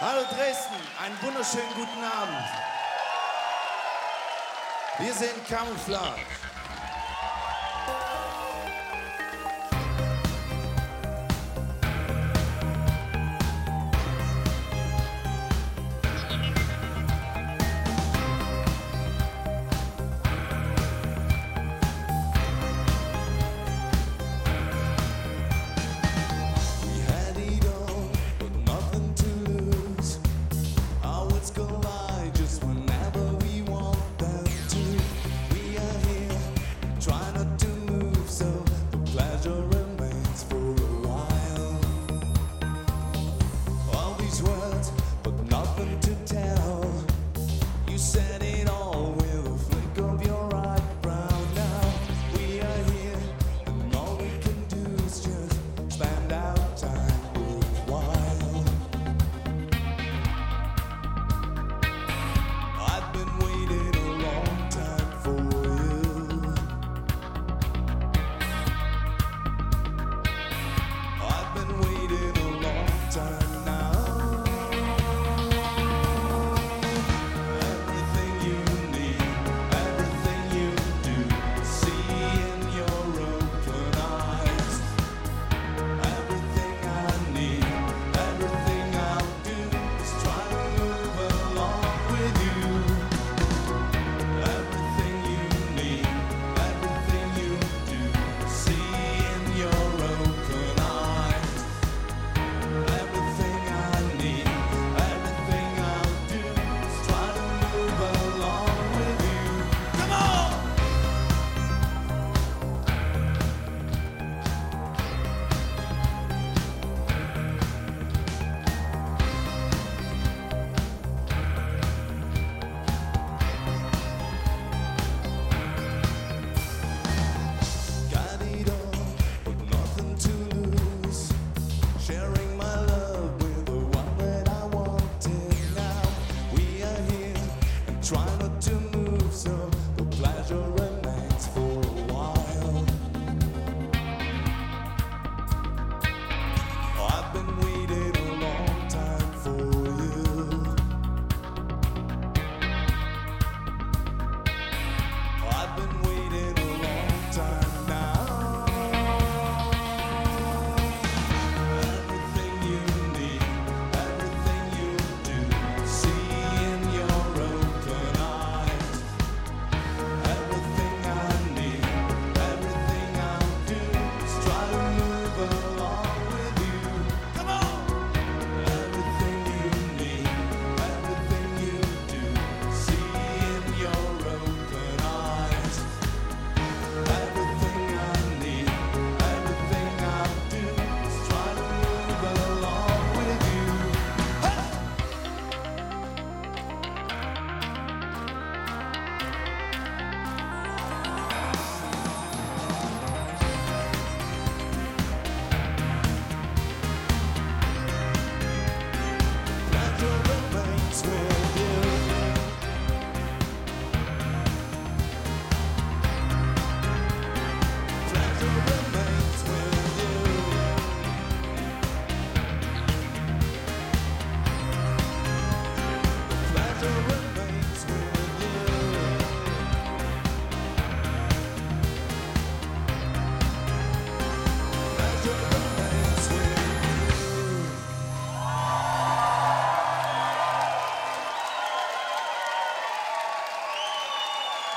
Hallo Dresden, einen wunderschönen guten Abend. Wir sind Camouflage.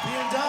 being done.